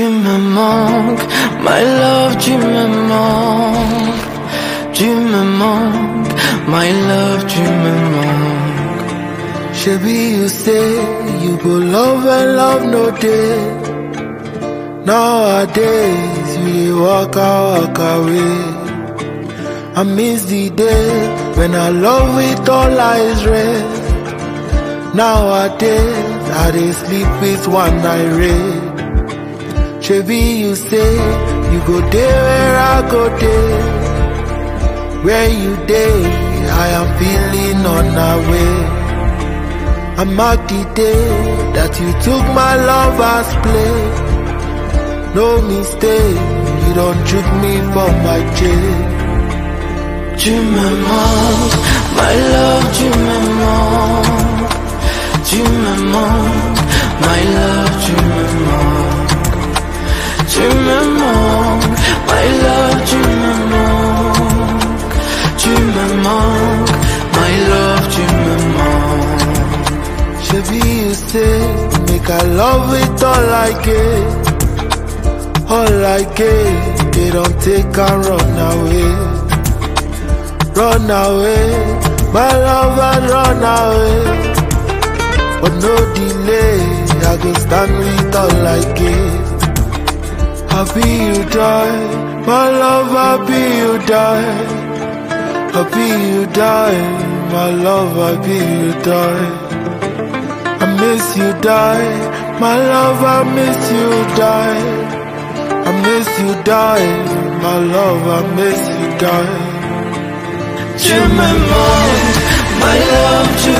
Tu me manques, my love, tu me manques. Tu me manques, my love, tu me manques. Shebi you say you go love and love no day. Nowadays we walk out, walk away. I miss the day when I love with all eyes red. Nowadays I dey sleep with one eye red. Shebi you say you go there where I go there. Where you dey, I am feeling on my way. I mark the day that you took my love as play. No mistake, you don't trick me for my me manques, my love, me manques, my love, Shebi you say, make I love it all I get. All I get, they don't take and run away. Run away, my love and run away. But no delay, I go stand with all I get. Happy you die, my love, happy you die. Happy you die, my love, happy you die. Miss you die, my love, I miss you die. I miss you die, my love, I miss you die. Tu me manques, my love, tu